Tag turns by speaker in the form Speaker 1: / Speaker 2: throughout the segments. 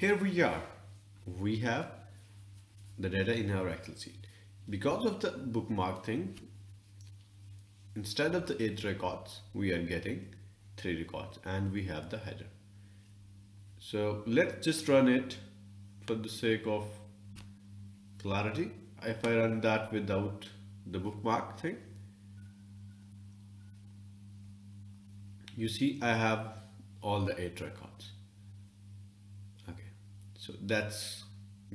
Speaker 1: here we are. We have the data in our excel sheet. Because of the bookmark thing instead of the eight records we are getting three records and we have the header. So let's just run it for the sake of clarity. If I run that without the bookmark thing you see I have all the eight records so that's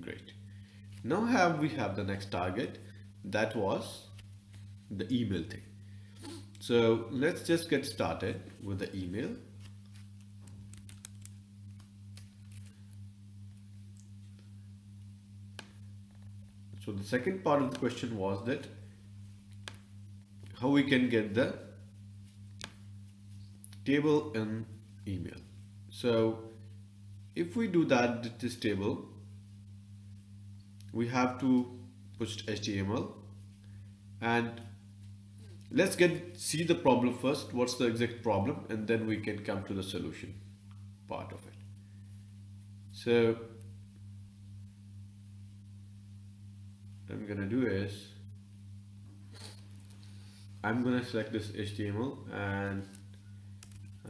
Speaker 1: great. Now have we have the next target. That was the email thing. So let's just get started with the email. So the second part of the question was that how we can get the table in email. So if we do that this table we have to push HTML and let's get see the problem first what's the exact problem and then we can come to the solution part of it. So I'm gonna do is I'm gonna select this HTML and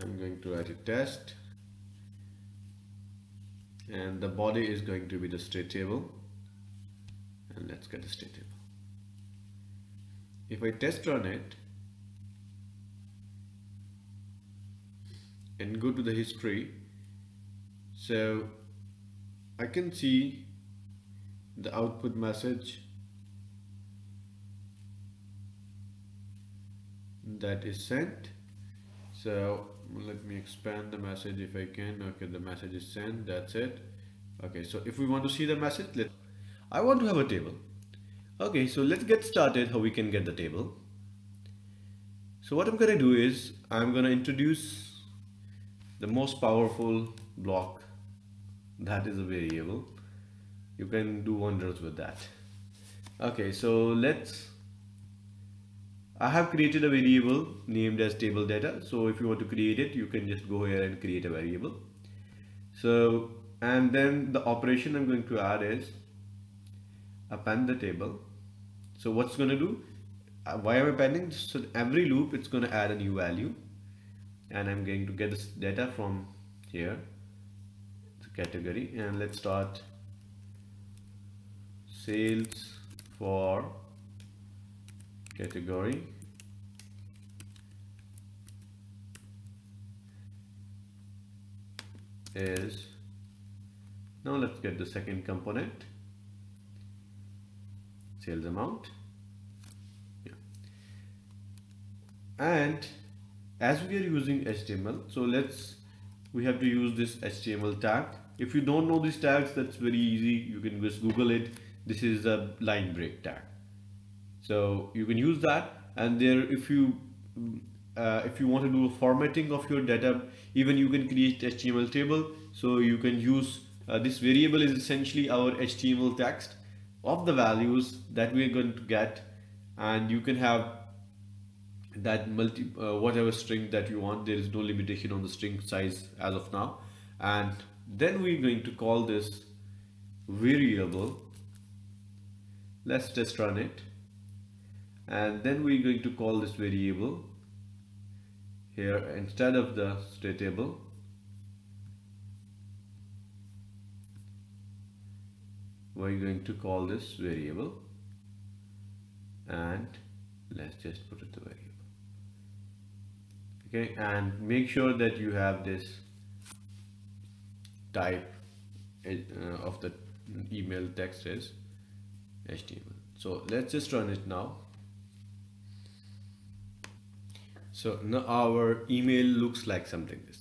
Speaker 1: I'm going to write a test and the body is going to be the straight table. And let's get the straight table. If I test run it and go to the history so I can see the output message that is sent so let me expand the message if I can. Okay the message is sent. That's it. Okay so if we want to see the message let I want to have a table. Okay so let's get started how we can get the table. So what I'm gonna do is I'm gonna introduce the most powerful block. That is a variable. You can do wonders with that. Okay so let's I have created a variable named as table data. So if you want to create it you can just go here and create a variable. So and then the operation I'm going to add is append the table. So what's going to do? Uh, why am I appending? So every loop it's going to add a new value. And I'm going to get this data from here. The category. And let's start sales for category. Is now let's get the second component. Sales amount. Yeah. and as we are using HTML so let's we have to use this HTML tag. If you don't know these tags that's very easy. You can just google it. This is a line break tag so you can use that. And there if you uh, if you want to do a formatting of your data even you can create HTML table. So you can use uh, this variable is essentially our HTML text of the values that we're going to get. And you can have that multi uh, whatever string that you want. There is no limitation on the string size as of now. And then we're going to call this variable. Let's just run it and then we're going to call this variable here instead of the straight table. We're going to call this variable and let's just put it the variable. Okay and make sure that you have this type uh, of the email text is HTML so let's just run it now so now our email looks like something this.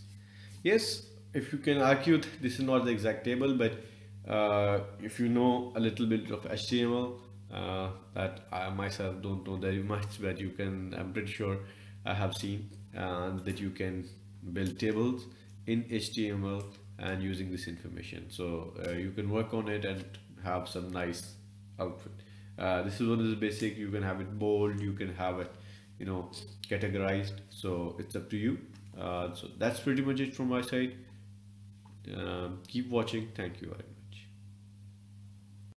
Speaker 1: Yes if you can argue that this is not the exact table but uh, if you know a little bit of HTML uh, that I myself don't know very much but you can I'm pretty sure I have seen uh, that you can build tables in HTML and using this information. So uh, you can work on it and have some nice output. Uh, this is one of the basic. You can have it bold. You can have it you know categorized. So it's up to you. Uh, so that's pretty much it from my side. Um, keep watching. Thank you